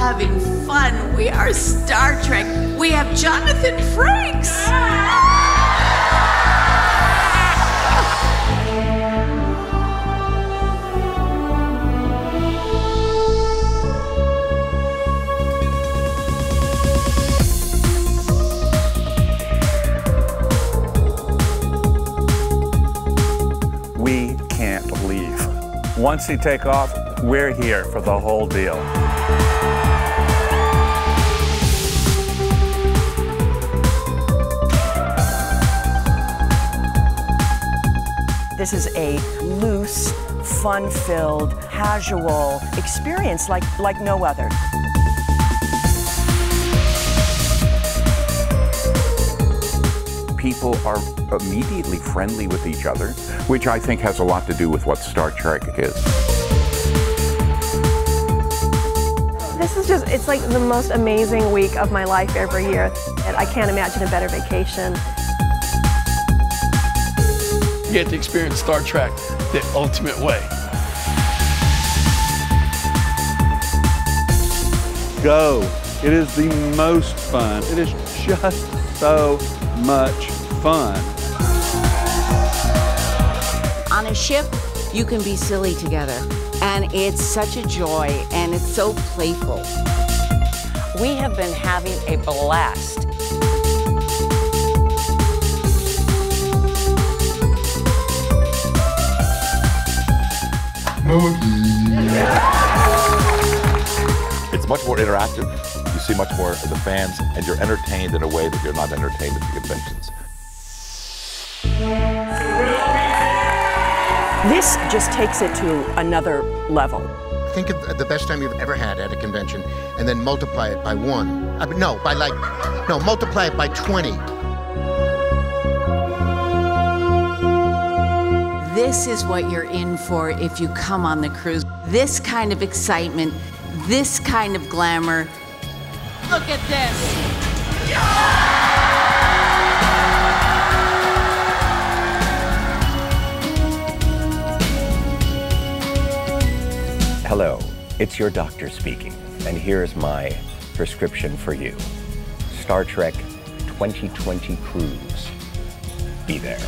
having fun. We are Star Trek. We have Jonathan Frakes. Once you take off, we're here for the whole deal. This is a loose, fun-filled, casual experience like, like no other. People are immediately friendly with each other, which I think has a lot to do with what Star Trek is. This is just, it's like the most amazing week of my life every year. And I can't imagine a better vacation. You get to experience Star Trek the ultimate way. Go. It is the most fun. It is just so much fun. On a ship, you can be silly together, and it's such a joy and it's so playful. We have been having a blast. It's much more interactive. You see much more of the fans, and you're entertained in a way that you're not entertained at the conventions. This just takes it to another level. Think of the best time you've ever had at a convention and then multiply it by one. I mean, no, by like, no, multiply it by 20. This is what you're in for if you come on the cruise. This kind of excitement, this kind of glamour. Look at this. Hello, it's your doctor speaking, and here's my prescription for you Star Trek 2020 Cruise. Be there.